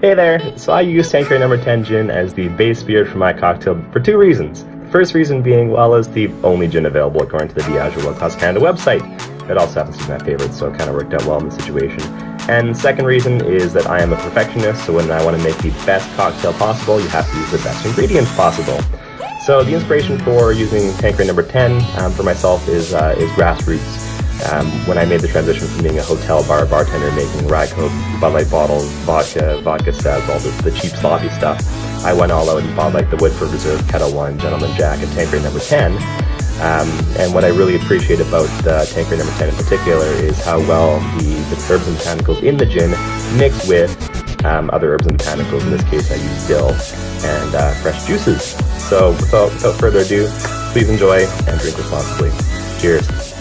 Hey there! So I use Tanqueray number 10 gin as the base spirit for my cocktail for two reasons. The first reason being, well, it's the only gin available according to the Diageo World Class Canada website. It also happens to be my favorite, so it kind of worked out well in the situation. And second reason is that I am a perfectionist, so when I want to make the best cocktail possible, you have to use the best ingredients possible. So the inspiration for using Tanqueray number 10 um, for myself is, uh, is grassroots. Um, when I made the transition from being a hotel bar bartender making rye coke, Bud Light bottles, vodka, vodka subs, all the, the cheap sloppy stuff, I went all out and bought like the Woodford Reserve Ketel One, Gentleman Jack, and Tanqueray Number 10. Um, and what I really appreciate about the Tanqueray Number 10 in particular is how well the, the herbs and botanicals in the gin mix with um, other herbs and botanicals. In this case, I use dill and uh, fresh juices. So without, without further ado, please enjoy and drink responsibly. Cheers.